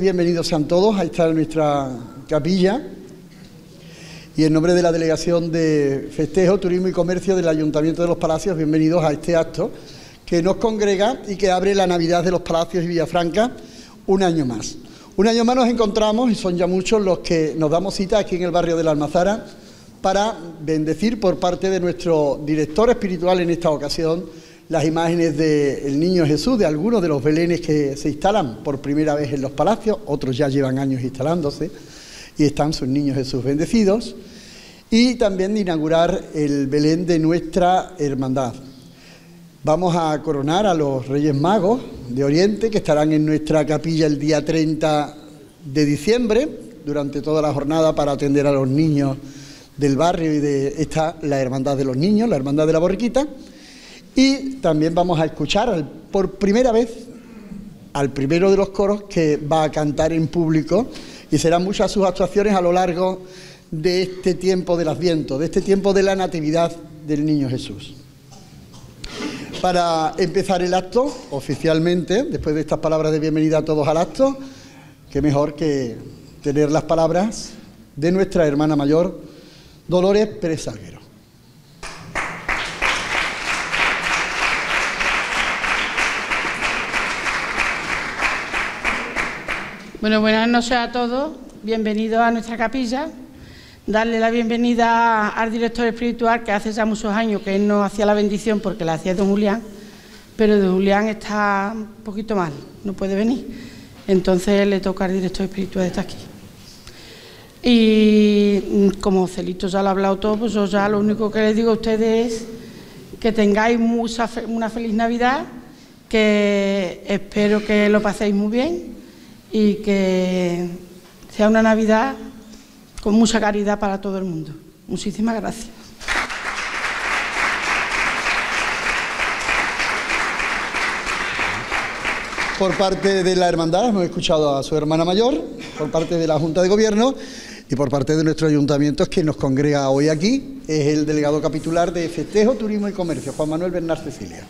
Bienvenidos sean todos a esta nuestra capilla y en nombre de la Delegación de Festejo, Turismo y Comercio del Ayuntamiento de los Palacios, bienvenidos a este acto que nos congrega y que abre la Navidad de los Palacios y Villafranca un año más. Un año más nos encontramos, y son ya muchos los que nos damos cita aquí en el barrio de la Almazara, para bendecir por parte de nuestro director espiritual en esta ocasión, las imágenes del Niño Jesús, de algunos de los belenes que se instalan por primera vez en los palacios, otros ya llevan años instalándose, y están sus niños Jesús bendecidos, y también de inaugurar el Belén de nuestra hermandad. Vamos a coronar a los Reyes Magos de Oriente, que estarán en nuestra capilla el día 30 de diciembre, durante toda la jornada, para atender a los niños del barrio y de esta, la Hermandad de los Niños, la Hermandad de la Borriquita. Y también vamos a escuchar por primera vez al primero de los coros que va a cantar en público y serán muchas sus actuaciones a lo largo de este tiempo del Adviento, de este tiempo de la Natividad del Niño Jesús. Para empezar el acto oficialmente, después de estas palabras de bienvenida a todos al acto, qué mejor que tener las palabras de nuestra hermana mayor, Dolores Pérez Salguero. Bueno, buenas noches a todos. Bienvenidos a nuestra capilla. Darle la bienvenida al director espiritual que hace ya muchos años que él no hacía la bendición porque la hacía don Julián, pero don Julián está un poquito mal, no puede venir. Entonces le toca al director espiritual estar aquí. Y como Celito ya lo ha hablado todo, pues yo ya lo único que les digo a ustedes es que tengáis una feliz Navidad, que espero que lo paséis muy bien y que sea una Navidad con mucha caridad para todo el mundo. Muchísimas gracias. Por parte de la hermandad hemos escuchado a su hermana mayor, por parte de la Junta de Gobierno y por parte de nuestro ayuntamiento que nos congrega hoy aquí, es el delegado capitular de Festejo, Turismo y Comercio, Juan Manuel Bernard Cecilia.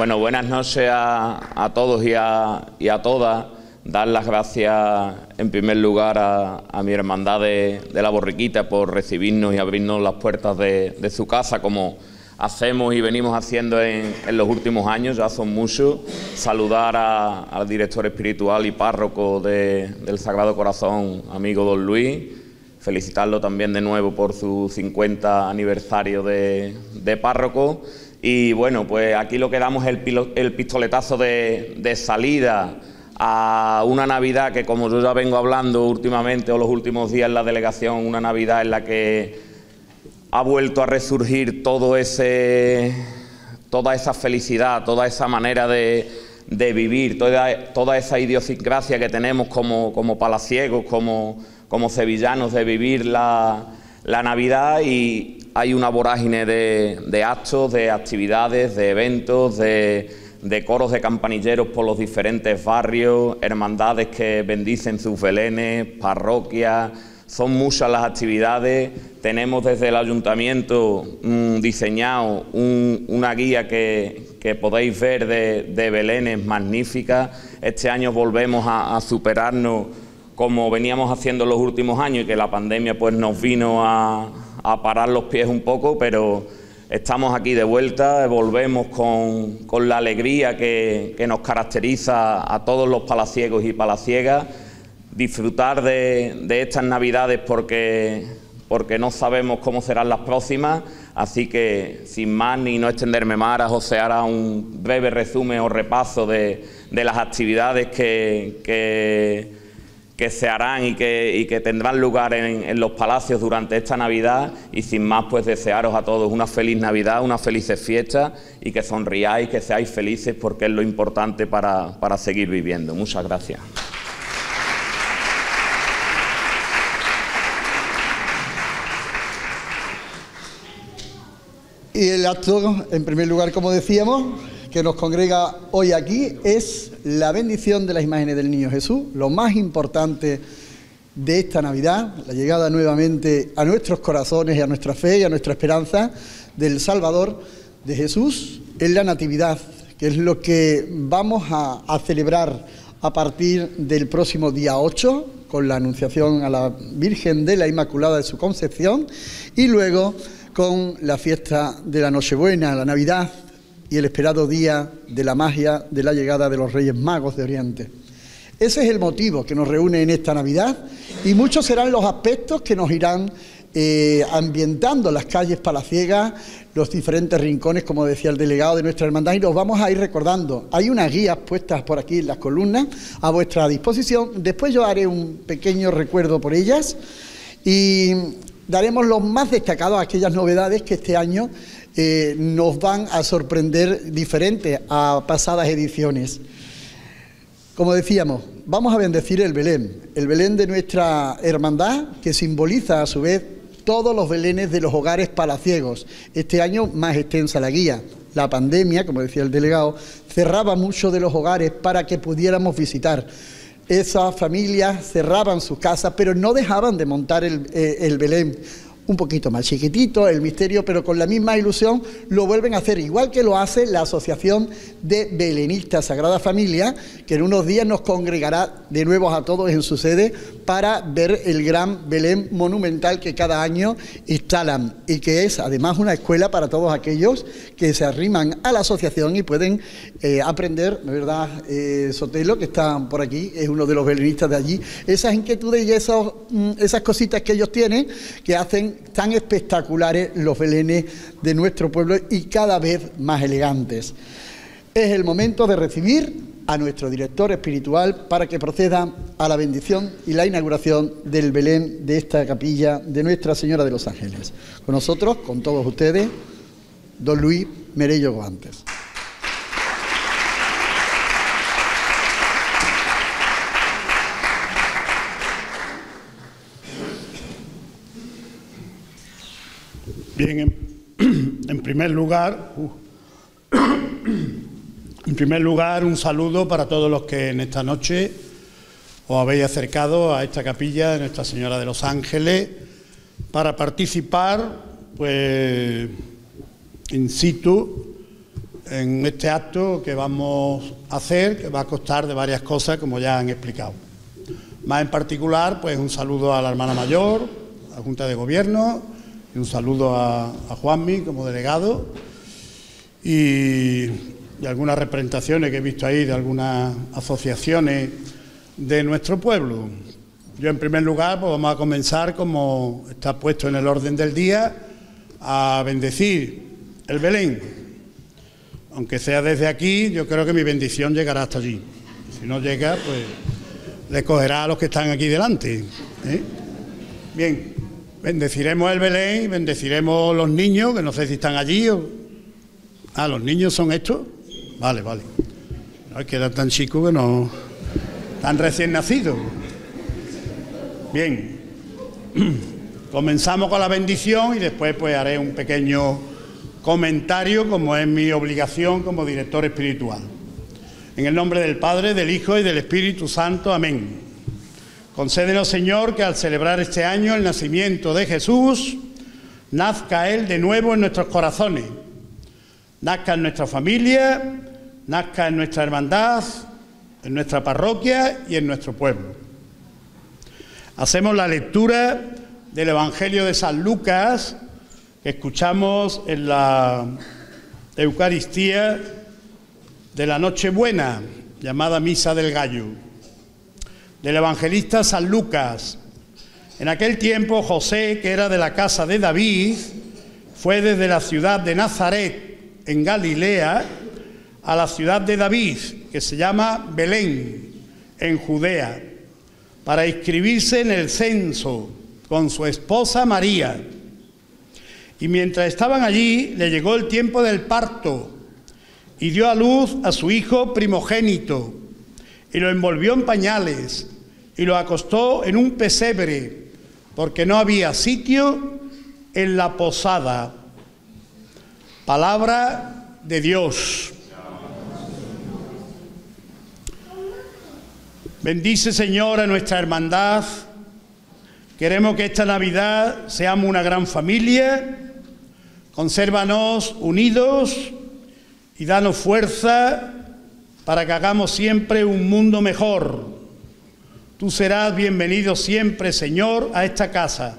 Bueno, buenas noches a, todos y a, todas. Dar las gracias en primer lugar a, mi hermandad de, la Borriquita por recibirnos y abrirnos las puertas de, su casa como hacemos y venimos haciendo en, los últimos años, ya son muchos. Saludar al director espiritual y párroco del Sagrado Corazón, amigo don Luis. Felicitarlo también de nuevo por su 50 aniversario de párroco y bueno, pues aquí lo que damos es el, pistoletazo de, salida a una Navidad que, como yo ya vengo hablando últimamente o los últimos días en la delegación, una Navidad en la que ha vuelto a resurgir todo ese, toda esa felicidad, toda esa manera de, vivir, toda, toda, esa idiosincrasia que tenemos como, como palaciegos, como, como sevillanos de vivir la, la Navidad y, hay una vorágine de, actos, de actividades, de eventos, de, coros de campanilleros por los diferentes barrios, hermandades que bendicen sus belenes, parroquias. Son muchas las actividades. Tenemos desde el ayuntamiento mm, diseñado una guía que, podéis ver de, belenes magníficas. Este año volvemos a, a superarnos como veníamos haciendo los últimos años y que la pandemia pues nos vino a, a parar los pies un poco, pero estamos aquí de vuelta, volvemos con, la alegría que, nos caracteriza a todos los palaciegos y palaciegas, disfrutar de, estas navidades porque, porque no sabemos cómo serán las próximas, así que sin más ni no extenderme más, José hará un breve resumen o repaso de, las actividades que que se harán y que, que tendrán lugar en, los palacios durante esta Navidad y sin más pues desearos a todos una feliz Navidad, una felices fiestas y que sonriáis, que seáis felices porque es lo importante para, para seguir viviendo. Muchas gracias. Y el acto, en primer lugar, como decíamos, que nos congrega hoy aquí es la bendición de las imágenes del Niño Jesús, lo más importante de esta Navidad, la llegada nuevamente a nuestros corazones y a nuestra fe y a nuestra esperanza del Salvador, de Jesús es la Natividad, que es lo que vamos a, a celebrar a partir del próximo día 8 con la Anunciación a la Virgen de la Inmaculada de su Concepción y luego con la fiesta de la Nochebuena, la Navidad y el esperado día de la magia de la llegada de los Reyes Magos de Oriente. Ese es el motivo que nos reúne en esta Navidad y muchos serán los aspectos que nos irán eh, ambientando las calles palaciegas, los diferentes rincones, como decía el delegado de nuestra hermandad, y nos vamos a ir recordando. Hay unas guías puestas por aquí en las columnas a vuestra disposición. Después yo haré un pequeño recuerdo por ellas y daremos los más destacados, aquellas novedades que este año eh, nos van a sorprender diferentes a pasadas ediciones. Como decíamos, vamos a bendecir el Belén, el Belén de nuestra hermandad, que simboliza a su vez todos los belenes de los hogares palaciegos. Este año más extensa la guía. La pandemia, como decía el delegado, cerraba muchos de los hogares para que pudiéramos visitar. Esas familias cerraban sus casas, pero no dejaban de montar el, eh, el Belén un poquito más chiquitito, el misterio, pero con la misma ilusión lo vuelven a hacer, igual que lo hace la Asociación de Belenistas Sagrada Familia, que en unos días nos congregará de nuevo a todos en su sede para ver el gran Belén monumental que cada año instalan y que es además una escuela para todos aquellos que se arriman a la asociación y pueden eh, aprender, ¿verdad? Eh, Sotelo, que está por aquí, es uno de los belenistas de allí, esas inquietudes y esos, mm, esas cositas que ellos tienen que hacen tan espectaculares los belenes de nuestro pueblo y cada vez más elegantes. Es el momento de recibir a nuestro director espiritual para que proceda a la bendición y la inauguración del Belén de esta capilla de Nuestra Señora de los Ángeles. Con nosotros, con todos ustedes, don Luis Merello Guantes. Bien, en, primer lugar, uh, en primer lugar, un saludo para todos los que en esta noche os habéis acercado a esta capilla de Nuestra Señora de los Ángeles para participar, pues, in situ en este acto que vamos a hacer, que va a costar de varias cosas, como ya han explicado. Más en particular, pues un saludo a la hermana mayor, a la Junta de Gobierno, y un saludo a, Juanmi como delegado y, algunas representaciones que he visto ahí de algunas asociaciones de nuestro pueblo. Yo en primer lugar pues vamos a comenzar como está puesto en el orden del día a bendecir el Belén. Aunque sea desde aquí, yo creo que mi bendición llegará hasta allí. Si no llega, pues le cogerá a los que están aquí delante. ¿eh? Bien, Bendeciremos el Belén bendeciremos los niños, que no sé si están allí o... Ah, ¿los niños son estos? Vale, vale. No, es que eran tan chicos que no... Están recién nacidos. Bien. Comenzamos con la bendición y después pues haré un pequeño comentario como es mi obligación como director espiritual. En el nombre del Padre, del Hijo y del Espíritu Santo. Amén. Concédenos, Señor, que al celebrar este año el nacimiento de Jesús, nazca Él de nuevo en nuestros corazones, nazca en nuestra familia, nazca en nuestra hermandad, en nuestra parroquia y en nuestro pueblo. Hacemos la lectura del Evangelio de San Lucas que escuchamos en la Eucaristía de la Nochebuena, llamada Misa del Gallo del evangelista San Lucas. En aquel tiempo José, que era de la casa de David, fue desde la ciudad de Nazaret, en Galilea, a la ciudad de David, que se llama Belén, en Judea, para inscribirse en el censo con su esposa María. Y mientras estaban allí, le llegó el tiempo del parto y dio a luz a su hijo primogénito y lo envolvió en pañales y lo acostó en un pesebre, porque no había sitio en la posada. Palabra de Dios. Bendice Señor a nuestra hermandad. Queremos que esta Navidad seamos una gran familia, consérvanos unidos y danos fuerza para que hagamos siempre un mundo mejor. Tú serás bienvenido siempre, Señor, a esta casa.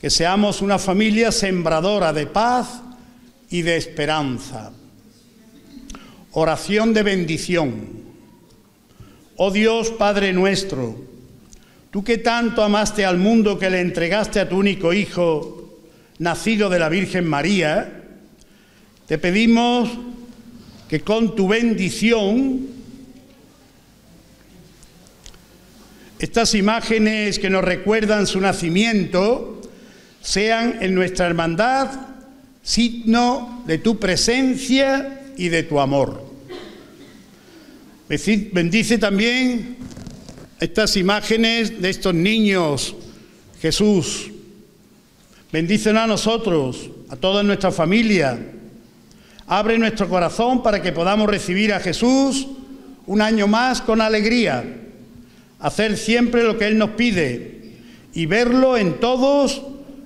Que seamos una familia sembradora de paz y de esperanza. Oración de bendición. Oh Dios Padre nuestro, tú que tanto amaste al mundo que le entregaste a tu único Hijo, nacido de la Virgen María, te pedimos que con tu bendición estas imágenes que nos recuerdan su nacimiento sean en nuestra hermandad signo de tu presencia y de tu amor. Bendice también estas imágenes de estos niños, Jesús. Bendícenos a nosotros, a toda nuestra familia. Abre nuestro corazón para que podamos recibir a Jesús un año más con alegría, hacer siempre lo que Él nos pide y verlo en todos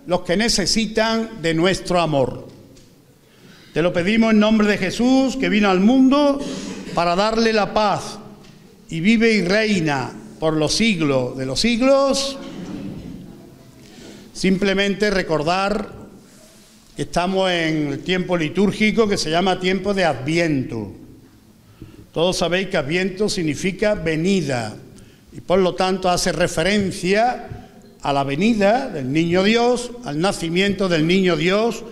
los que necesitan de nuestro amor. Te lo pedimos en nombre de Jesús, que vino al mundo para darle la paz y vive y reina por los siglos de los siglos. Simplemente recordar estamos en el tiempo litúrgico que se llama tiempo de Adviento. Todos sabéis que Adviento significa venida y por lo tanto hace referencia a la venida del niño Dios, al nacimiento del niño Dios,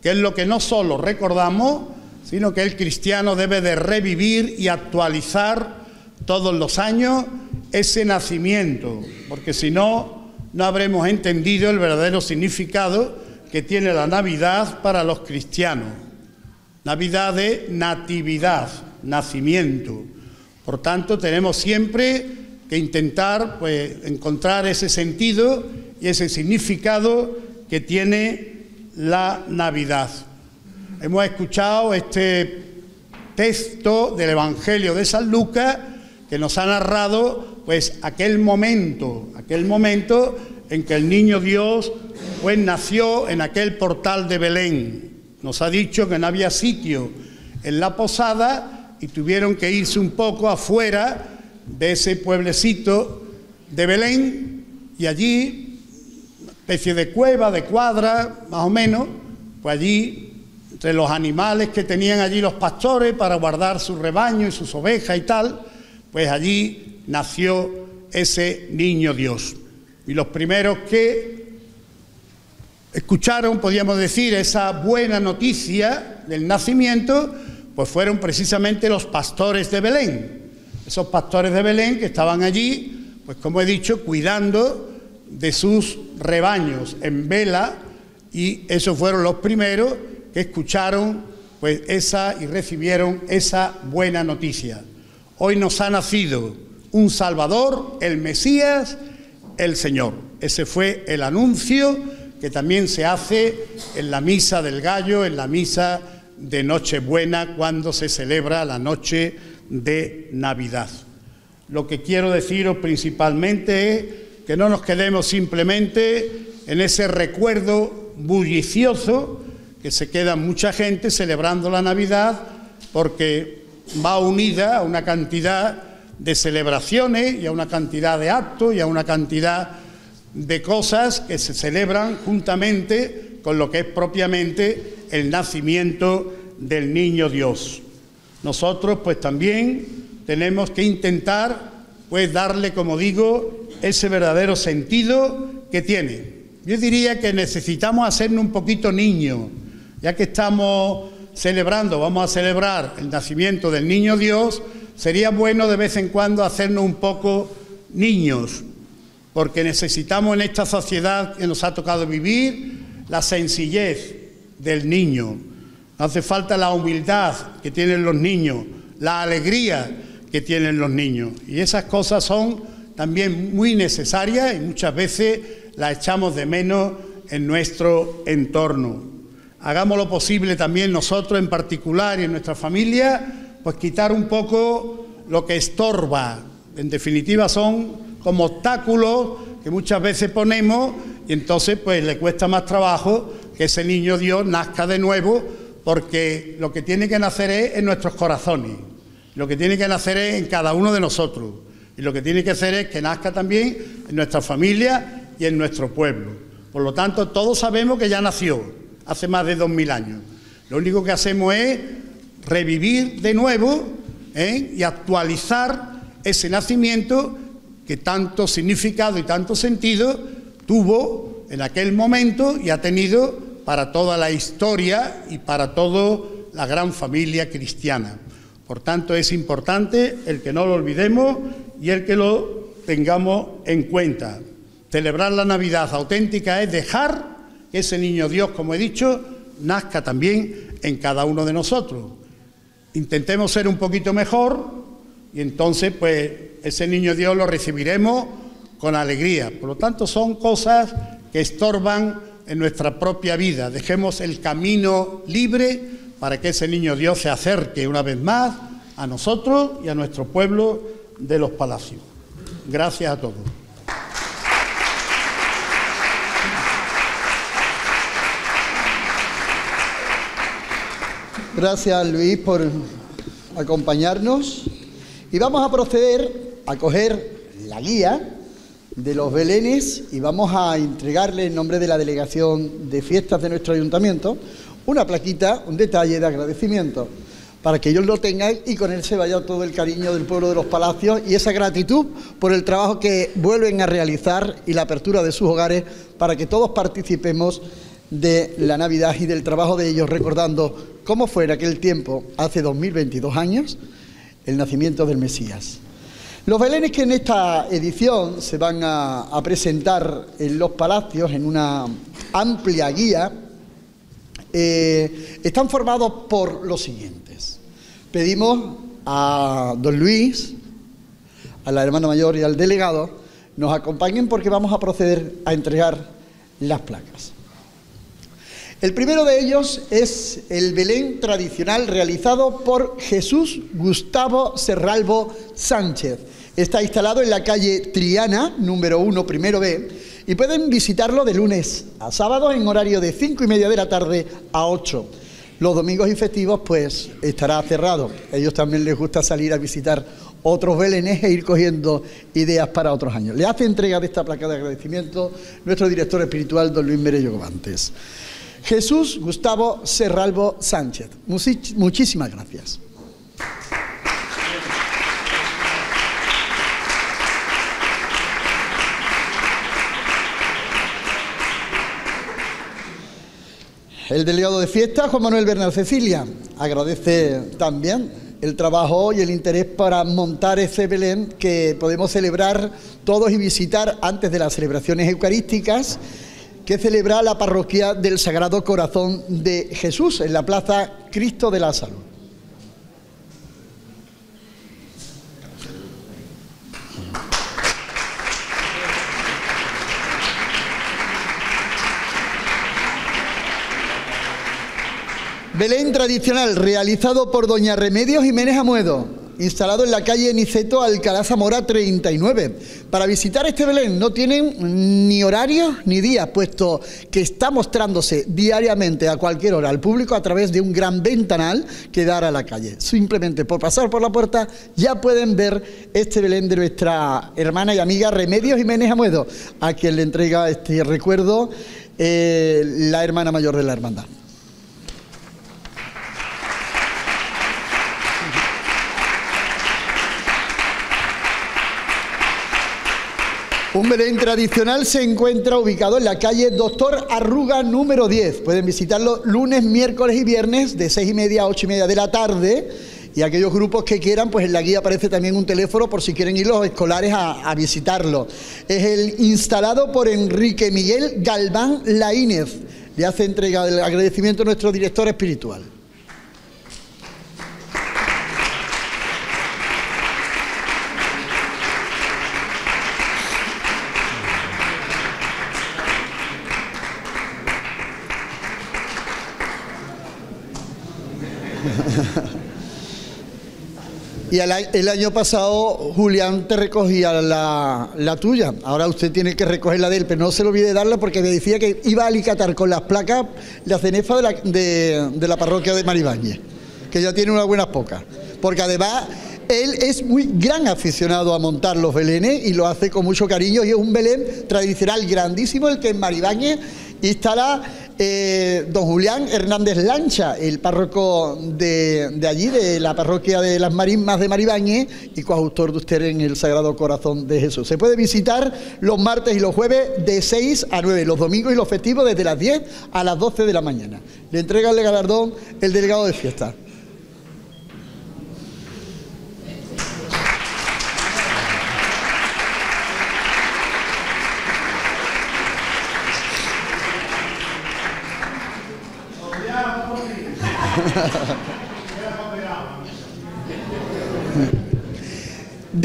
que es lo que no solo recordamos, sino que el cristiano debe de revivir y actualizar todos los años ese nacimiento, porque si no, no habremos entendido el verdadero significado que tiene la Navidad para los cristianos. Navidad de natividad, nacimiento. Por tanto, tenemos siempre que intentar pues, encontrar ese sentido y ese significado que tiene la Navidad. Hemos escuchado este texto del Evangelio de San Lucas que nos ha narrado pues aquel momento, aquel momento en que el niño Dios pues nació en aquel portal de Belén. Nos ha dicho que no había sitio en la posada y tuvieron que irse un poco afuera de ese pueblecito de Belén y allí especie de cueva, de cuadra, más o menos, pues allí, entre los animales que tenían allí los pastores para guardar su rebaño y sus ovejas y tal, pues allí nació ese niño Dios. Y los primeros que escucharon, podríamos decir, esa buena noticia del nacimiento, pues fueron precisamente los pastores de Belén. Esos pastores de Belén que estaban allí, pues como he dicho, cuidando de sus rebaños en vela y esos fueron los primeros que escucharon pues esa y recibieron esa buena noticia. Hoy nos ha nacido un Salvador, el Mesías, el Señor. Ese fue el anuncio que también se hace en la misa del gallo, en la misa de Nochebuena, cuando se celebra la noche de Navidad. Lo que quiero deciros principalmente es que no nos quedemos simplemente en ese recuerdo bullicioso que se queda mucha gente celebrando la Navidad porque va unida a una cantidad de celebraciones y a una cantidad de actos y a una cantidad de cosas que se celebran juntamente con lo que es propiamente el nacimiento del niño Dios. Nosotros pues también tenemos que intentar pues darle, como digo, ese verdadero sentido que tiene. Yo diría que necesitamos hacernos un poquito niños, ya que estamos celebrando, vamos a celebrar el nacimiento del niño Dios, sería bueno de vez en cuando hacernos un poco niños, porque necesitamos en esta sociedad que nos ha tocado vivir la sencillez del niño. Hace falta la humildad que tienen los niños, la alegría que tienen los niños. Y esas cosas son también muy necesarias y muchas veces las echamos de menos en nuestro entorno. Hagamos lo posible también nosotros en particular y en nuestra familia, pues quitar un poco lo que estorba. En definitiva son como obstáculos que muchas veces ponemos y entonces pues le cuesta más trabajo que ese niño Dios nazca de nuevo, porque lo que tiene que nacer es en nuestros corazones, lo que tiene que nacer es en cada uno de nosotros, y lo que tiene que hacer es que nazca también en nuestra familia y en nuestro pueblo. Por lo tanto, todos sabemos que ya nació hace más de dos mil años. Lo único que hacemos es revivir de nuevo ¿eh? y actualizar ese nacimiento que tanto significado y tanto sentido tuvo en aquel momento y ha tenido para toda la historia y para toda la gran familia cristiana. Por tanto, es importante el que no lo olvidemos y el que lo tengamos en cuenta. Celebrar la Navidad auténtica es dejar que ese niño Dios, como he dicho, nazca también en cada uno de nosotros. Intentemos ser un poquito mejor y entonces, pues, ese niño Dios lo recibiremos con alegría. Por lo tanto, son cosas que estorban en nuestra propia vida. Dejemos el camino libre para que ese niño Dios se acerque una vez más a nosotros y a nuestro pueblo de los palacios. Gracias a todos. Gracias Luis por acompañarnos. Y vamos a proceder a coger la guía de los belenes y vamos a entregarle en nombre de la delegación de fiestas de nuestro ayuntamiento una plaquita, un detalle de agradecimiento para que ellos lo tengan y con él se vaya todo el cariño del pueblo de los palacios y esa gratitud por el trabajo que vuelven a realizar y la apertura de sus hogares para que todos participemos de la Navidad y del trabajo de ellos, recordando cómo fue en aquel tiempo, hace 2022 años, el nacimiento del Mesías. Los belenes que en esta edición se van a, presentar en los palacios en una amplia guía eh, están formados por los siguientes. Pedimos a don Luis, a la hermana mayor y al delegado, nos acompañen porque vamos a proceder a entregar las placas. El primero de ellos es el Belén tradicional realizado por Jesús Gustavo Serralvo Sánchez. Está instalado en la calle Triana, número 1, primero B, y pueden visitarlo de lunes a sábado en horario de 5 y media de la tarde a 8. Los domingos y festivos, pues estará cerrado. A ellos también les gusta salir a visitar otros belenes e ir cogiendo ideas para otros años. Le hace entrega de esta placa de agradecimiento nuestro director espiritual, don Luis Merello Gobantes. Jesús Gustavo Serralvo Sánchez. Muchísimas gracias. El delegado de fiesta, Juan Manuel Bernal Cecilia, agradece también el trabajo y el interés para montar ese Belén que podemos celebrar todos y visitar antes de las celebraciones eucarísticas que celebra la parroquia del Sagrado Corazón de Jesús en la Plaza Cristo de la Salud. Belén tradicional realizado por doña Remedios Jiménez Amuedo instalado en la calle Niceto Alcalá Zamora 39. Para visitar este Belén no tienen ni horario ni día, puesto que está mostrándose diariamente a cualquier hora al público a través de un gran ventanal que dará a la calle. Simplemente por pasar por la puerta ya pueden ver este Belén de nuestra hermana y amiga Remedios Jiménez Amuedo, a quien le entrega este recuerdo eh, la hermana mayor de la hermandad. Un Belén tradicional se encuentra ubicado en la calle Doctor Arruga número 10. Pueden visitarlo lunes, miércoles y viernes de 6 y media a 8 y media de la tarde. Y aquellos grupos que quieran, pues en la guía aparece también un teléfono por si quieren ir los escolares a, a visitarlo. Es el instalado por Enrique Miguel Galván Laínez. Le hace entrega del agradecimiento a nuestro director espiritual. Y el, año pasado Julián te recogía la, tuya. Ahora usted tiene que recoger la de él, pero no se le olvide darla porque me decía que iba a alicatar con las placas la cenefa de la, parroquia de Maribáñez, que ya tiene unas buenas pocas. Porque además él es muy gran aficionado a montar los belenes y lo hace con mucho cariño y es un belén tradicional grandísimo el que en Maribáñez instala eh, don Julián Hernández Lancha, el párroco de, allí, de la parroquia de las Marismas de Maribáñez y coautor de usted en el Sagrado Corazón de Jesús. Se puede visitar los martes y los jueves de 6 a 9, los domingos y los festivos desde las 10 a las 12 de la mañana. Le entrega el galardón el delegado de fiesta.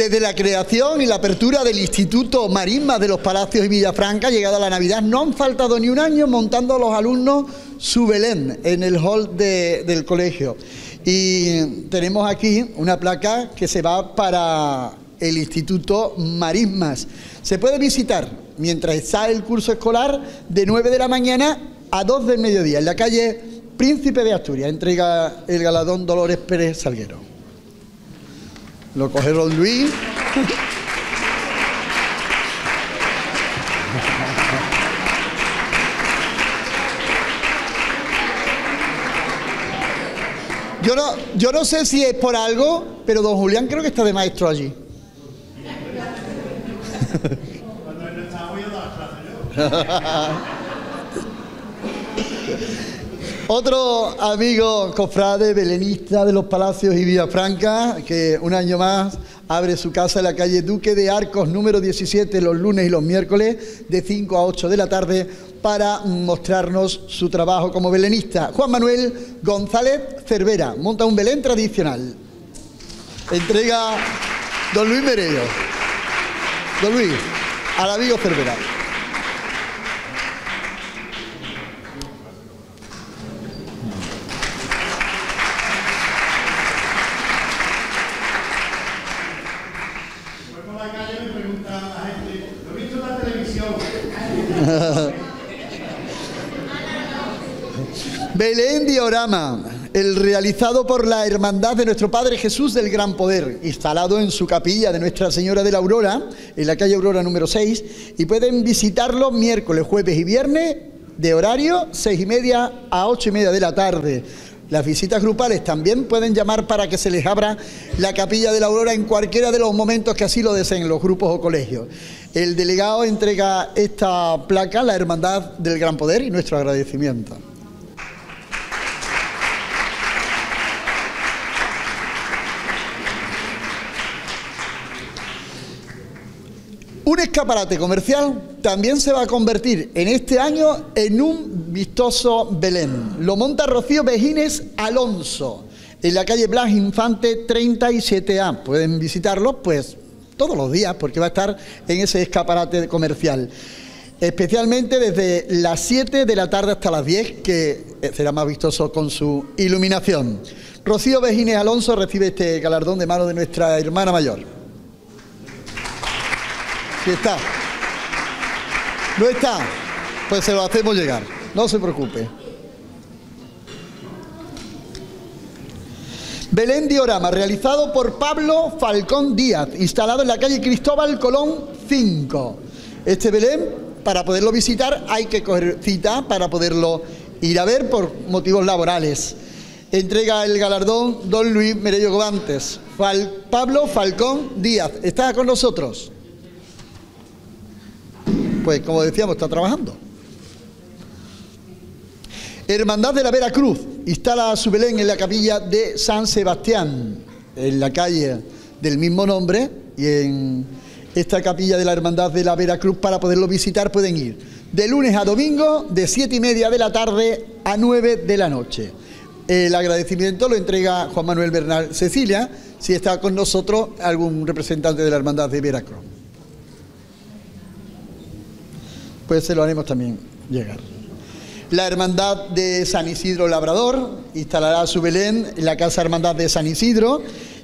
Desde la creación y la apertura del Instituto Marisma de los Palacios y Villafranca, llegada la Navidad, no han faltado ni un año montando a los alumnos su Belén en el hall del colegio. Y tenemos aquí una placa que se va para el Instituto Marismas. Se puede visitar mientras está el curso escolar de 9 de la mañana a 2 del mediodía en la calle Príncipe de Asturias. Entrega el galadón Dolores Pérez Salguero. Lo coge Don Luis. Yo no, yo no sé si es por algo, pero don Julián creo que está de maestro allí. Cuando él no está, voy a dar Otro amigo cofrade, belenista de los Palacios y Villafranca, que un año más abre su casa en la calle Duque de Arcos número 17 los lunes y los miércoles de 5 a 8 de la tarde para mostrarnos su trabajo como belenista. Juan Manuel González Cervera monta un Belén tradicional. Entrega don Luis Merello. Don Luis, al amigo Cervera. Belén Diorama, el realizado por la Hermandad de nuestro Padre Jesús del Gran Poder, instalado en su capilla de Nuestra Señora de la Aurora, en la calle Aurora número 6, y pueden visitarlo miércoles, jueves y viernes de horario 6 y media a 8 y media de la tarde. Las visitas grupales también pueden llamar para que se les abra la capilla de la Aurora en cualquiera de los momentos que así lo deseen los grupos o colegios. El delegado entrega esta placa a la Hermandad del Gran Poder y nuestro agradecimiento. Un escaparate comercial también se va a convertir en este año en un vistoso Belén. Lo monta Rocío Bejines Alonso en la calle Blas Infante 37A. Pueden visitarlo pues todos los días porque va a estar en ese escaparate comercial. Especialmente desde las 7 de la tarde hasta las 10, que será más vistoso con su iluminación. Rocío Bejines Alonso recibe este galardón de mano de nuestra hermana mayor. Si está. No está. Pues se lo hacemos llegar. No se preocupe. Belén Diorama, realizado por Pablo Falcón Díaz, instalado en la calle Cristóbal Colón 5. Este Belén, para poderlo visitar, hay que coger cita para poderlo ir a ver por motivos laborales. Entrega el galardón don Luis Merello Gobantes. Pablo Falcón Díaz, ¿está con nosotros? Pues como decíamos, está trabajando. Hermandad de la Veracruz instala su Belén en la capilla de San Sebastián, en la calle del mismo nombre, y en esta capilla de la Hermandad de la Veracruz para poderlo visitar pueden ir de lunes a domingo de siete y media de la tarde a 9 de la noche. El agradecimiento lo entrega Juan Manuel Bernal Cecilia, si está con nosotros algún representante de la Hermandad de Veracruz. Pues se lo haremos también llegar. La Hermandad de San Isidro Labrador instalará su Belén en la Casa Hermandad de San Isidro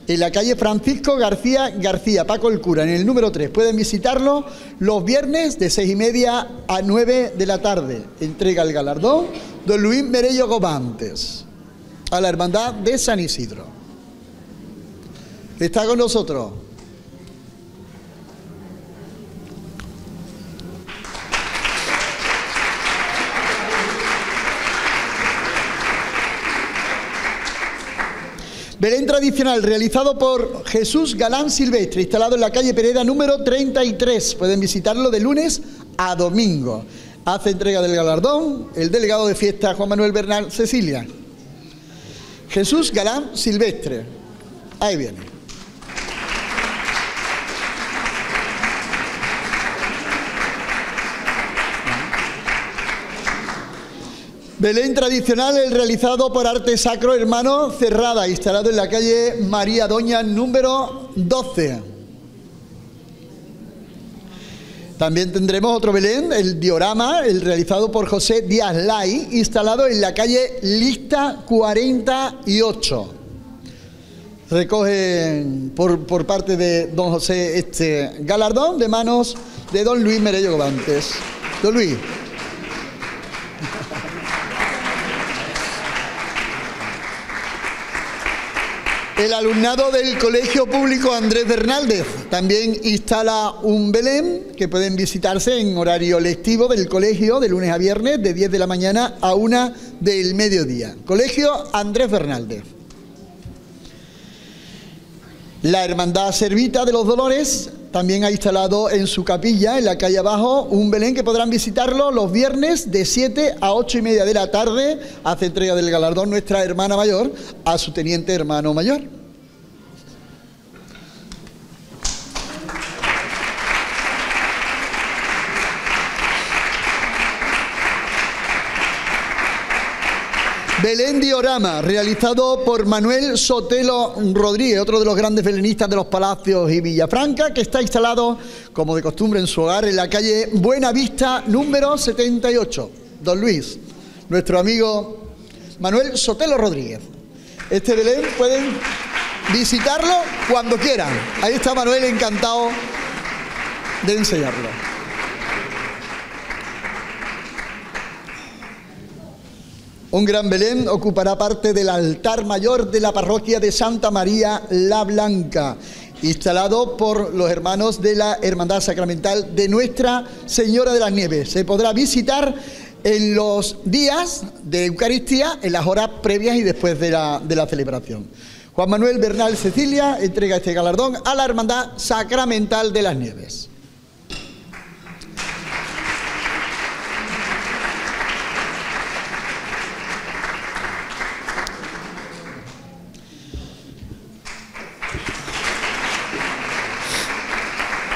en la calle Francisco García García, Paco el Cura, en el número 3. Pueden visitarlo los viernes de seis y media a 9 de la tarde. Entrega el galardón don Luis Merello Gobantes a la Hermandad de San Isidro. Está con nosotros. Belén tradicional realizado por Jesús Galán Silvestre, instalado en la calle Pereda número 33. Pueden visitarlo de lunes a domingo. Hace entrega del galardón el delegado de fiesta Juan Manuel Bernal Cecilia. Jesús Galán Silvestre. Ahí viene. Belén tradicional, el realizado por Arte Sacro Hermano Cerrada, instalado en la calle María Doña número 12. También tendremos otro Belén, el diorama, el realizado por José Díaz Lai, instalado en la calle Lista 48. Recoge por, por parte de don José este galardón de manos de don Luis Merello Gobantes. Don Luis. El alumnado del Colegio Público Andrés Bernaldez también instala un Belén que pueden visitarse en horario lectivo del colegio de lunes a viernes de 10 de la mañana a 1 del mediodía. Colegio Andrés Bernaldez. La Hermandad Servita de los Dolores también ha instalado en su capilla, en la calle abajo, un Belén que podrán visitarlo los viernes de 7 a 8 y media de la tarde. Hace entrega del galardón nuestra hermana mayor a su teniente hermano mayor. Belén Diorama, realizado por Manuel Sotelo Rodríguez, otro de los grandes belenistas de los Palacios y Villafranca, que está instalado, como de costumbre, en su hogar en la calle Buenavista, número 78. Don Luis, nuestro amigo Manuel Sotelo Rodríguez. Este Belén pueden visitarlo cuando quieran. Ahí está Manuel encantado de enseñarlo. Un gran Belén ocupará parte del altar mayor de la parroquia de Santa María la Blanca, instalado por los hermanos de la Hermandad Sacramental de Nuestra Señora de las Nieves. Se podrá visitar en los días de Eucaristía, en las horas previas y después de la, de la celebración. Juan Manuel Bernal Cecilia entrega este galardón a la Hermandad Sacramental de las Nieves.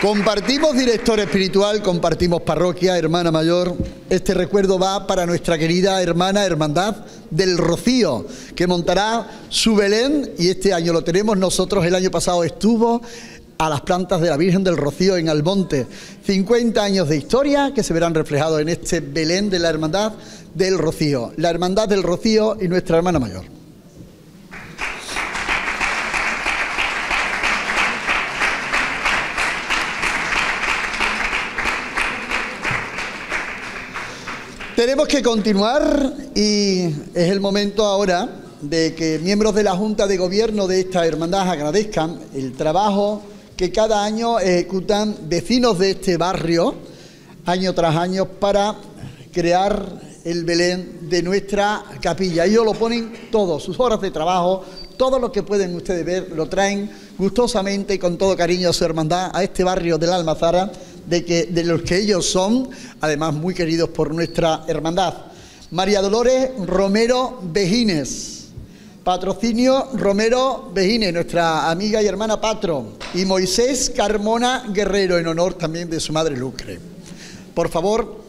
Compartimos director espiritual, compartimos parroquia, hermana mayor. Este recuerdo va para nuestra querida hermana Hermandad del Rocío, que montará su Belén y este año lo tenemos nosotros. El año pasado estuvo a las plantas de la Virgen del Rocío en Almonte. 50 años de historia que se verán reflejados en este Belén de la Hermandad del Rocío. La Hermandad del Rocío y nuestra hermana mayor. Tenemos que continuar y es el momento ahora de que miembros de la Junta de Gobierno de esta hermandad agradezcan el trabajo que cada año ejecutan vecinos de este barrio, año tras año, para crear el Belén de nuestra capilla. Ellos lo ponen todos, sus horas de trabajo, todo lo que pueden ustedes ver, lo traen gustosamente y con todo cariño a su hermandad, a este barrio de la Almazara de, que, de los que ellos son, además muy queridos por nuestra hermandad. María Dolores Romero Bejines, patrocinio Romero Bejines, nuestra amiga y hermana Patro, y Moisés Carmona Guerrero, en honor también de su madre Lucre. Por favor,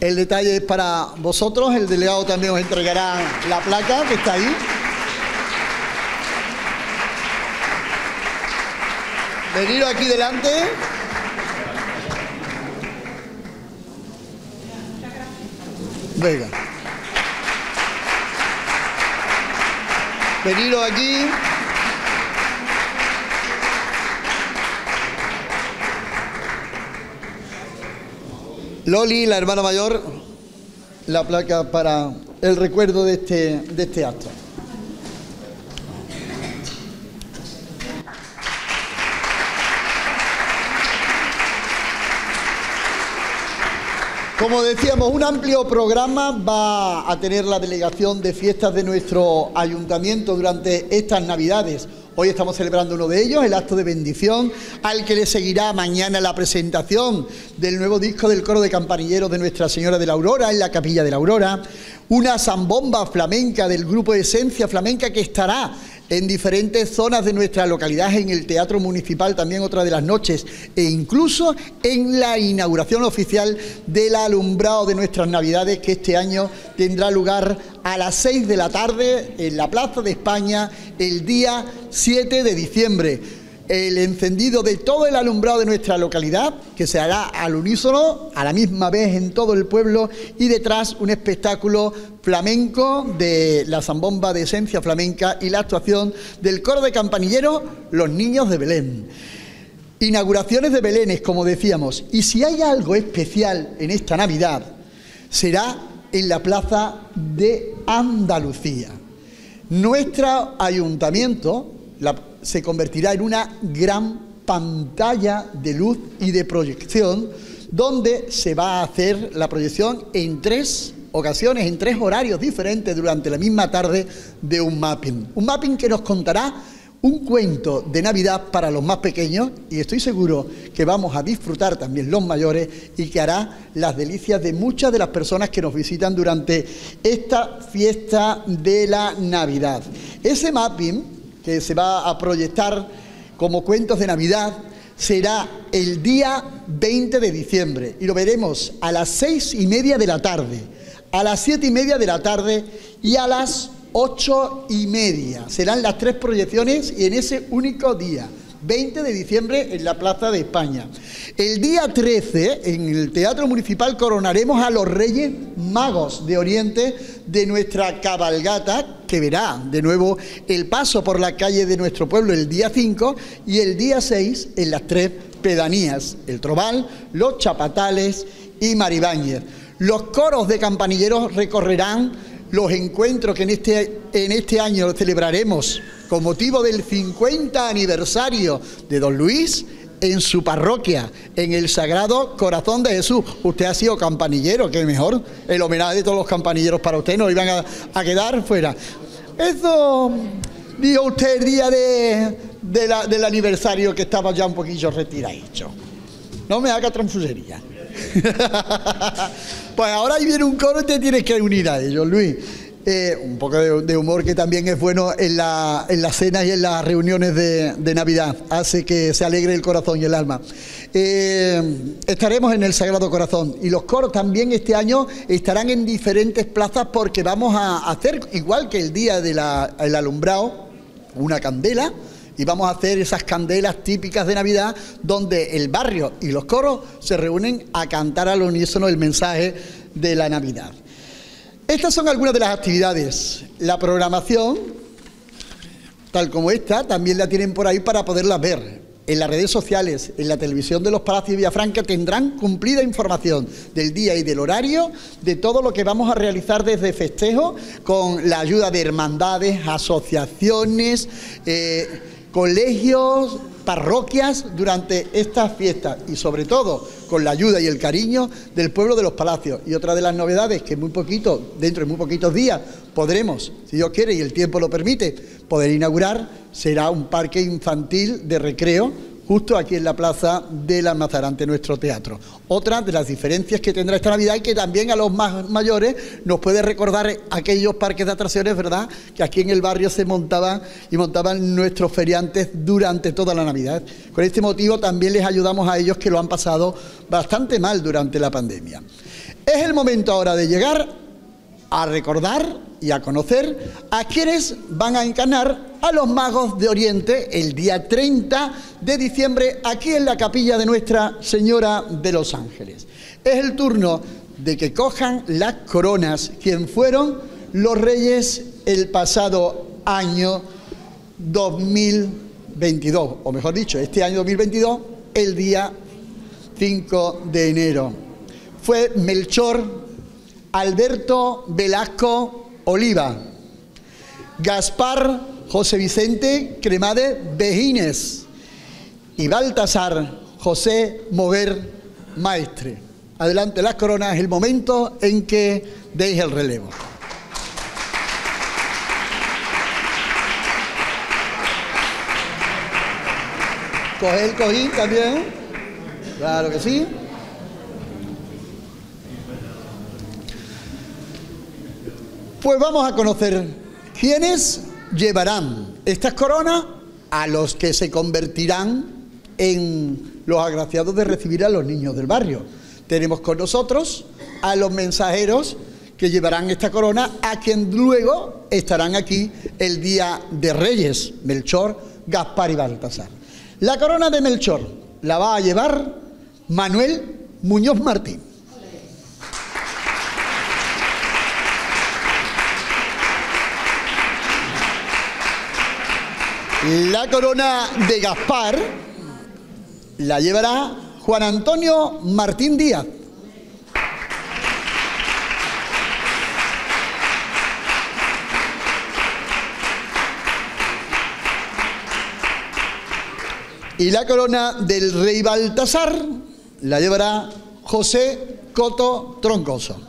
el detalle es para vosotros, el delegado también os entregará la placa que está ahí. Venido aquí delante. Venga. veniros aquí. Loli, la hermana mayor, la placa para el recuerdo de este, de este acto. Como decíamos, un amplio programa va a tener la delegación de fiestas de nuestro ayuntamiento durante estas Navidades. Hoy estamos celebrando uno de ellos, el acto de bendición, al que le seguirá mañana la presentación del nuevo disco del coro de campanilleros de Nuestra Señora de la Aurora en la Capilla de la Aurora, una zambomba flamenca del grupo Esencia Flamenca que estará en diferentes zonas de nuestra localidad, en el Teatro Municipal también otra de las noches, e incluso en la inauguración oficial del alumbrado de nuestras Navidades, que este año tendrá lugar a las 6 de la tarde en la Plaza de España el día 7 de diciembre el encendido de todo el alumbrado de nuestra localidad, que se hará al unísono, a la misma vez en todo el pueblo, y detrás un espectáculo flamenco de la zambomba de esencia flamenca y la actuación del coro de campanilleros Los Niños de Belén. Inauguraciones de Belénes, como decíamos, y si hay algo especial en esta Navidad, será en la Plaza de Andalucía. Nuestro ayuntamiento, la se convertirá en una gran pantalla de luz y de proyección donde se va a hacer la proyección en tres ocasiones, en tres horarios diferentes durante la misma tarde de un mapping. Un mapping que nos contará un cuento de Navidad para los más pequeños y estoy seguro que vamos a disfrutar también los mayores y que hará las delicias de muchas de las personas que nos visitan durante esta fiesta de la Navidad. Ese mapping que se va a proyectar como cuentos de Navidad será el día 20 de diciembre y lo veremos a las seis y media de la tarde, a las siete y media de la tarde y a las ocho y media. Serán las tres proyecciones y en ese único día. 20 de diciembre en la Plaza de España. El día 13, en el Teatro Municipal, coronaremos a los Reyes Magos de Oriente de nuestra cabalgata, que verá de nuevo el paso por la calle de nuestro pueblo el día 5 y el día 6 en las tres pedanías, el Trobal, los Chapatales y Maribáñez. Los coros de campanilleros recorrerán los encuentros que en este, en este año celebraremos con motivo del 50 aniversario de Don Luis en su parroquia, en el Sagrado Corazón de Jesús. Usted ha sido campanillero, que mejor el homenaje de todos los campanilleros para usted, no iban a, quedar fuera. Eso dijo usted el día de, del aniversario que estaba ya un poquillo retirado. No me haga transfusería. pues ahora ahí viene un coro y te tienes que unir a ellos, Luis. Eh, un poco de, humor que también es bueno en, la, en las cenas y en las reuniones de, Navidad, hace que se alegre el corazón y el alma. Eh, estaremos en el Sagrado Corazón y los coros también este año estarán en diferentes plazas porque vamos a hacer, igual que el día del alumbrado, una candela y vamos a hacer esas candelas típicas de Navidad donde el barrio y los coros se reúnen a cantar al unísono el mensaje de la Navidad. Estas son algunas de las actividades. La programación, tal como esta, también la tienen por ahí para poderlas ver. En las redes sociales, en la televisión de los Palacios de Villafranca tendrán cumplida información del día y del horario de todo lo que vamos a realizar desde festejo con la ayuda de hermandades, asociaciones, eh, colegios, parroquias durante estas fiestas y sobre todo con la ayuda y el cariño del pueblo de los palacios. Y otra de las novedades que muy poquito, dentro de muy poquitos días, podremos, si Dios quiere y el tiempo lo permite, poder inaugurar, será un parque infantil de recreo justo aquí en la plaza del Almazarante, nuestro teatro. Otra de las diferencias que tendrá esta Navidad y que también a los más mayores nos puede recordar aquellos parques de atracciones, ¿verdad?, que aquí en el barrio se montaban y montaban nuestros feriantes durante toda la Navidad. Con este motivo también les ayudamos a ellos que lo han pasado bastante mal durante la pandemia. Es el momento ahora de llegar a recordar y a conocer a quienes van a encarnar a los magos de Oriente el día 30 de diciembre aquí en la capilla de Nuestra Señora de los Ángeles. Es el turno de que cojan las coronas, quien fueron los reyes el pasado año 2022, o mejor dicho, este año 2022, el día 5 de enero. Fue Melchor Alberto Velasco Oliva, Gaspar José Vicente Cremade Bejines y Baltasar José Mover Maestre. Adelante las coronas, el momento en que deis el relevo. Coge el cojín también. Claro que sí. Pues vamos a conocer quiénes llevarán estas coronas a los que se convertirán en los agraciados de recibir a los niños del barrio. Tenemos con nosotros a los mensajeros que llevarán esta corona a quien luego estarán aquí el día de Reyes, Melchor, Gaspar y Baltasar. La corona de Melchor la va a llevar Manuel Muñoz Martín. La corona de Gaspar la llevará Juan Antonio Martín Díaz. Y la corona del rey Baltasar la llevará José Coto Troncoso.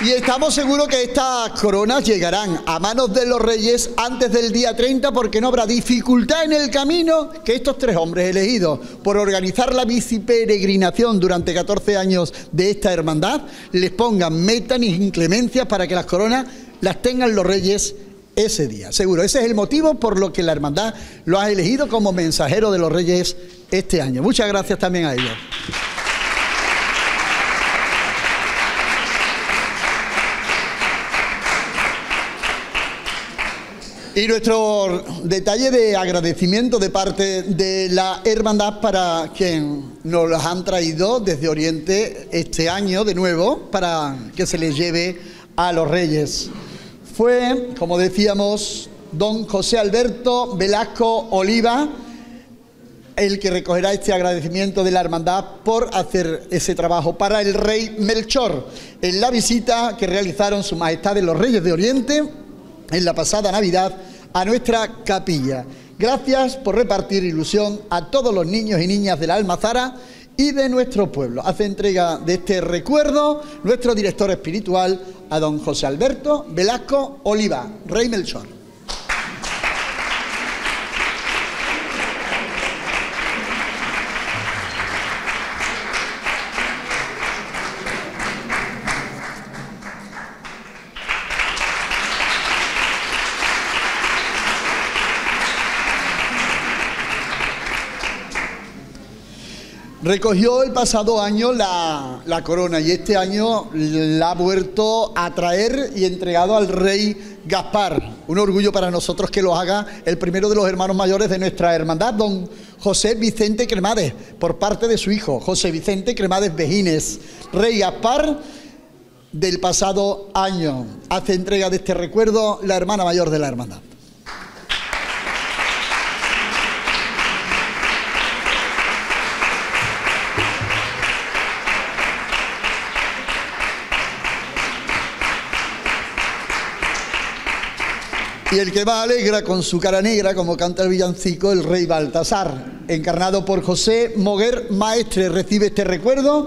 Y estamos seguros que estas coronas llegarán a manos de los reyes antes del día 30 porque no habrá dificultad en el camino que estos tres hombres elegidos por organizar la biciperegrinación durante 14 años de esta hermandad les pongan metas ni inclemencias para que las coronas las tengan los reyes ese día. Seguro, ese es el motivo por lo que la hermandad lo ha elegido como mensajero de los reyes este año. Muchas gracias también a ellos. Y nuestro detalle de agradecimiento de parte de la hermandad para quien nos las han traído desde Oriente este año de nuevo para que se les lleve a los reyes. Fue, como decíamos, don José Alberto Velasco Oliva el que recogerá este agradecimiento de la hermandad por hacer ese trabajo para el rey Melchor en la visita que realizaron su majestad de los reyes de Oriente en la pasada Navidad a nuestra capilla. Gracias por repartir ilusión a todos los niños y niñas de la Almazara y de nuestro pueblo. Hace entrega de este recuerdo nuestro director espiritual, a don José Alberto Velasco Oliva, Rey Melchor. Recogió el pasado año la, corona y este año la ha vuelto a traer y entregado al rey Gaspar. Un orgullo para nosotros que lo haga el primero de los hermanos mayores de nuestra hermandad, don José Vicente Cremades, por parte de su hijo, José Vicente Cremades Bejines. Rey Gaspar del pasado año. Hace entrega de este recuerdo la hermana mayor de la hermandad. Y el que va alegra con su cara negra, como canta el villancico, el rey Baltasar, encarnado por José Moguer Maestre, recibe este recuerdo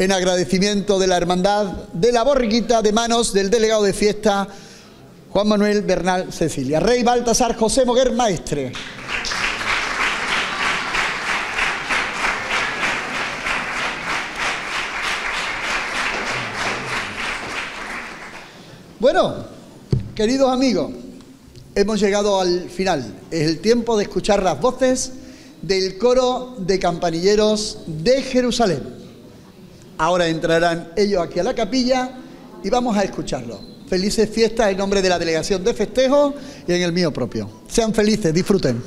en agradecimiento de la hermandad de la borriquita de manos del delegado de fiesta Juan Manuel Bernal Cecilia. Rey Baltasar José Moguer Maestre. Bueno, queridos amigos, hemos llegado al final. Es el tiempo de escuchar las voces del coro de campanilleros de Jerusalén. Ahora entrarán ellos aquí a la capilla y vamos a escucharlo. Felices fiestas en nombre de la delegación de festejo y en el mío propio. Sean felices, disfruten.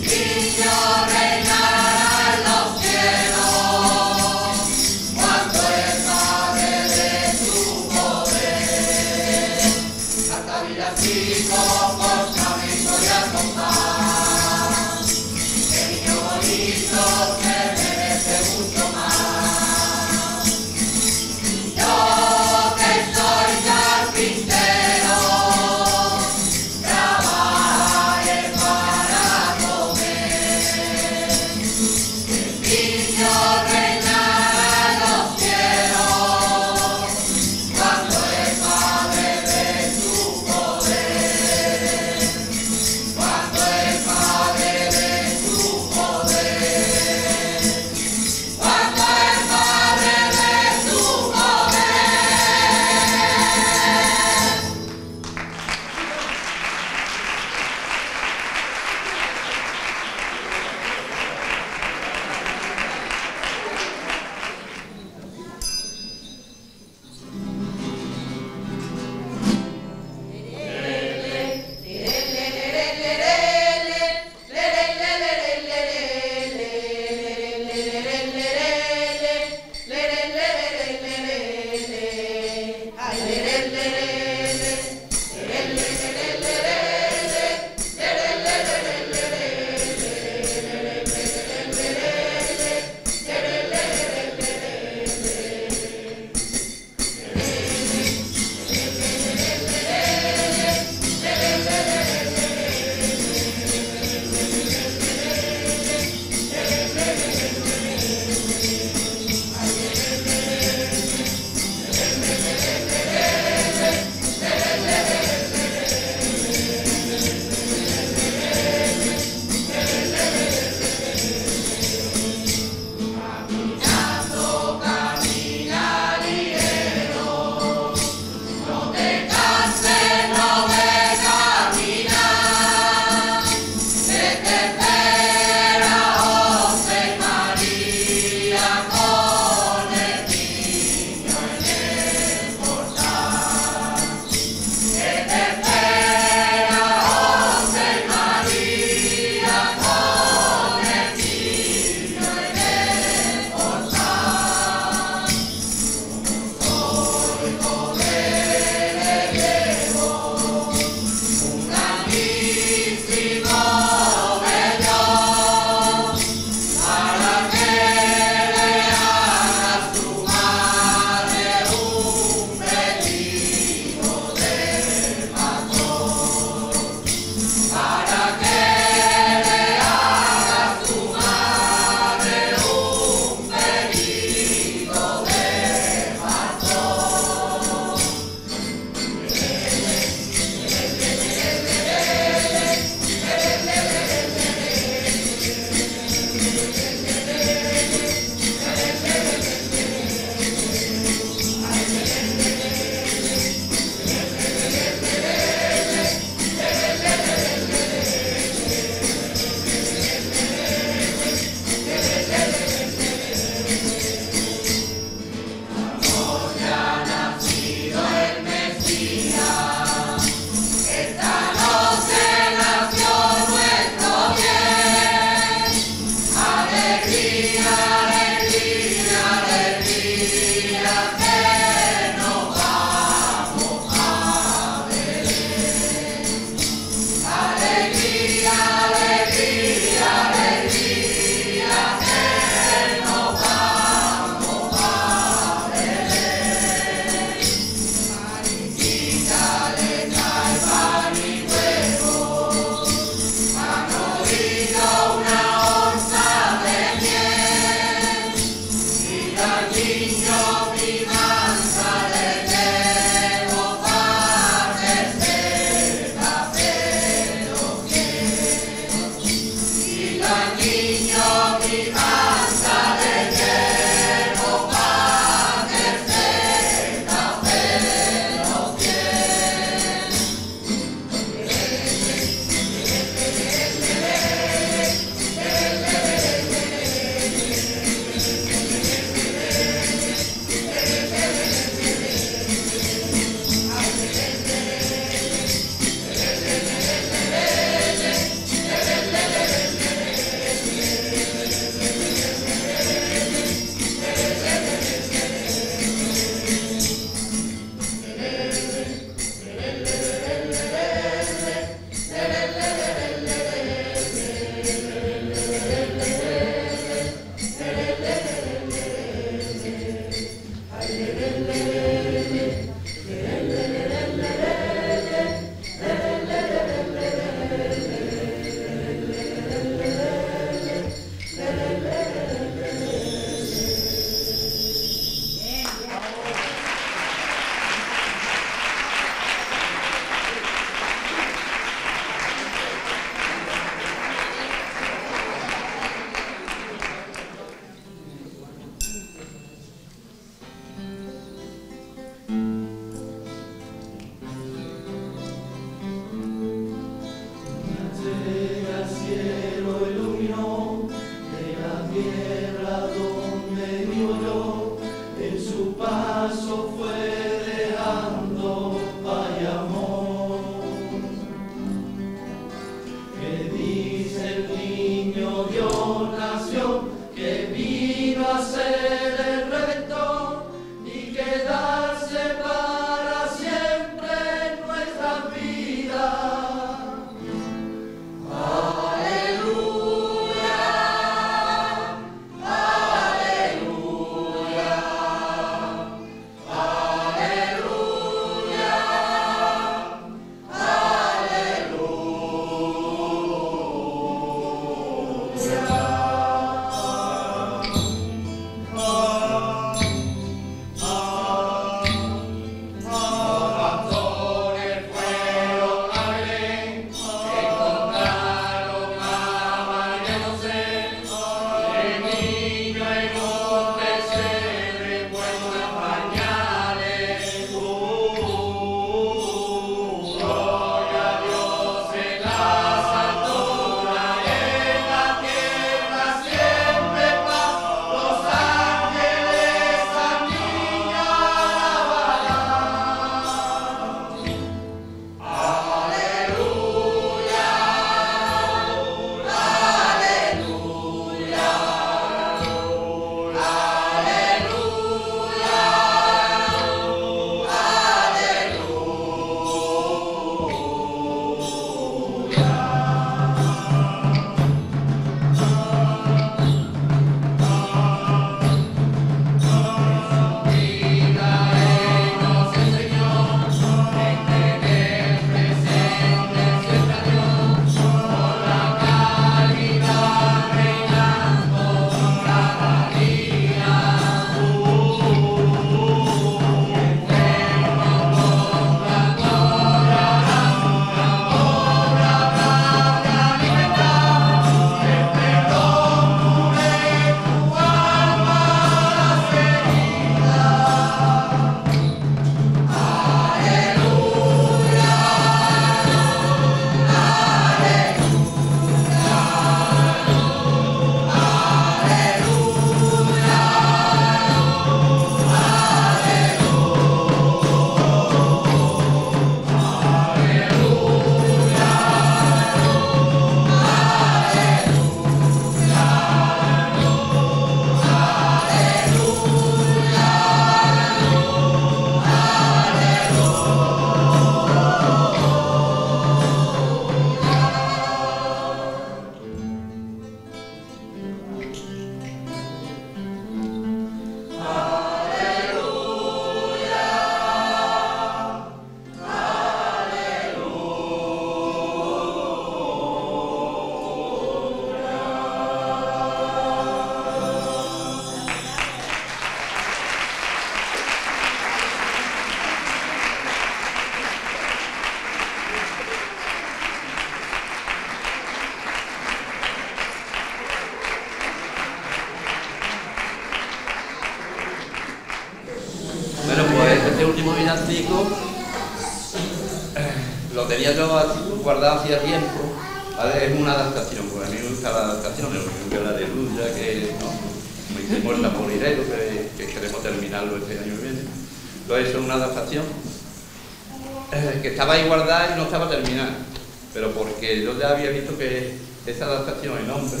Ya había visto que esa adaptación en hombre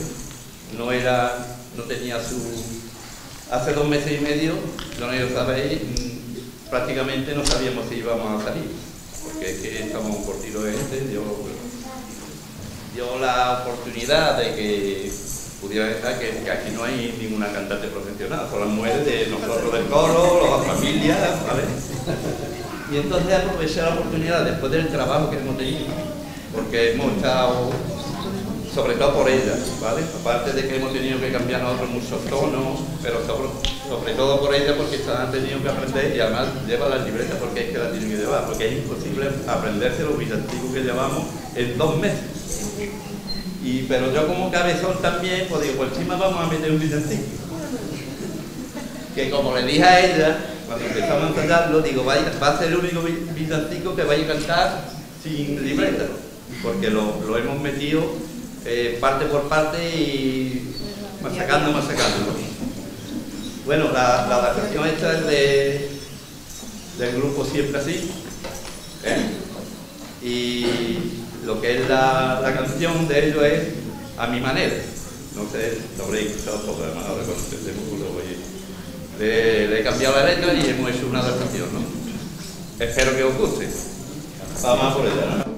no era, no tenía su... Hace dos meses y medio, no lo sabéis, prácticamente no sabíamos si íbamos a salir, porque es que estamos tiro de gente, dio, dio la oportunidad de que pudiera estar que, aquí no hay ninguna cantante profesional, son las mujeres de nosotros del coro, las familias, ¿vale? Y entonces aproveché la oportunidad después del trabajo que hemos tenido, porque hemos estado sobre todo por ella, ¿vale? Aparte de que hemos tenido que cambiar nosotros muchos tonos, pero sobre, todo por ella porque han tenido que aprender y además lleva las libretas porque es que la tienen que llevar, porque es imposible aprenderse los villancicos que llevamos en dos meses. Y, pero yo como cabezón también, pues digo, pues encima vamos a meter un villancico. Que como le dije a ella, cuando empezamos a ensayarlo, digo, va a ser el único villancico que vaya a cantar sin libreta, porque lo, lo hemos metido eh, parte por parte y masacando, masacando. Bueno, la, la adaptación esta es de, del grupo Siempre Así. Y lo que es la, la, canción de ellos es A mi manera. No sé, lo habréis escuchado todo, además ahora con este le, le he cambiado la letra y hemos hecho una adaptación, ¿no? Espero que os guste. Vamos a por ella, ¿no?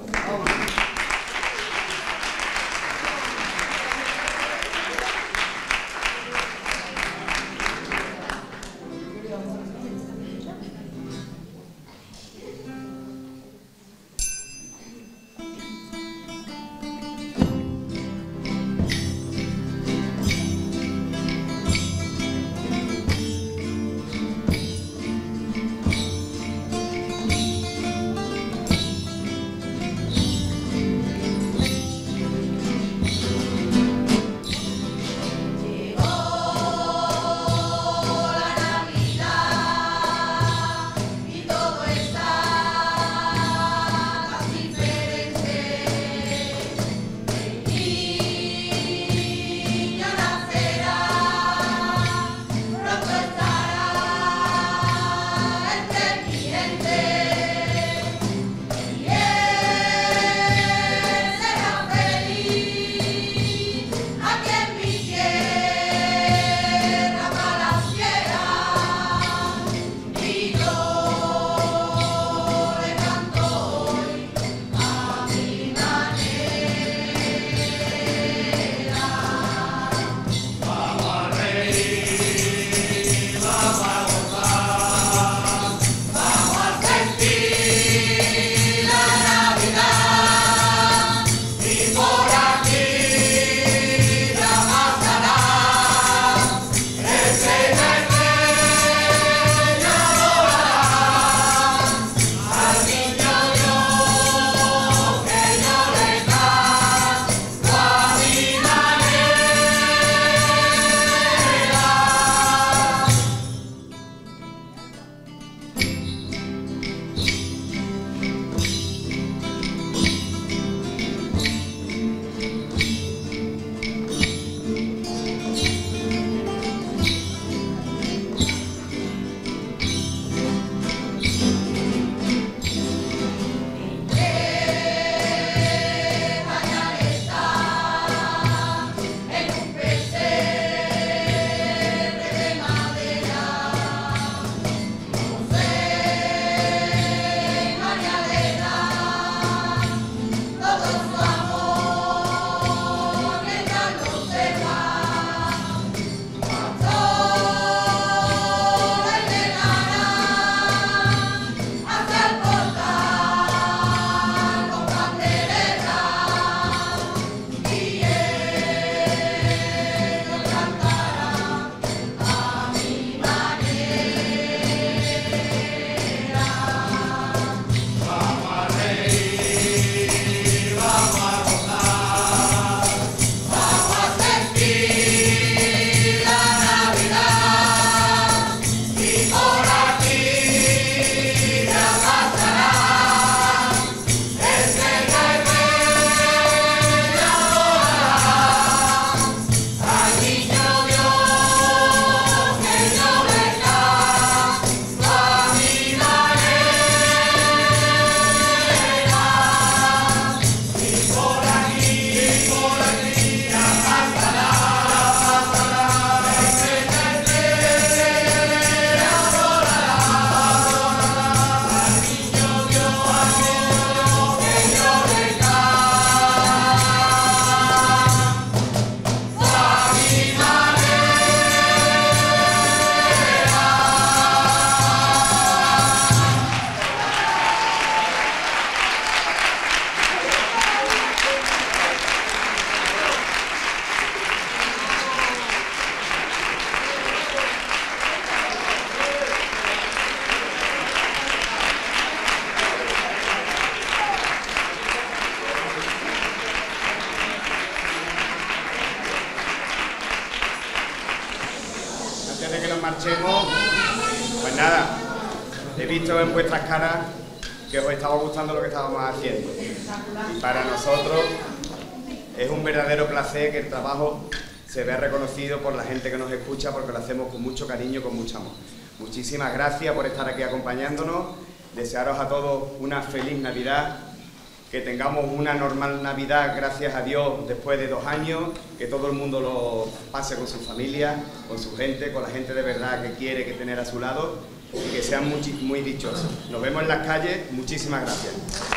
Muchísimas gracias por estar aquí acompañándonos. Desearos a todos una feliz Navidad, que tengamos una normal Navidad, gracias a Dios, después de dos años, que todo el mundo lo pase con su familia, con su gente, con la gente de verdad que quiere que tener a su lado y que sean muy, muy dichosos. Nos vemos en las calles, muchísimas gracias.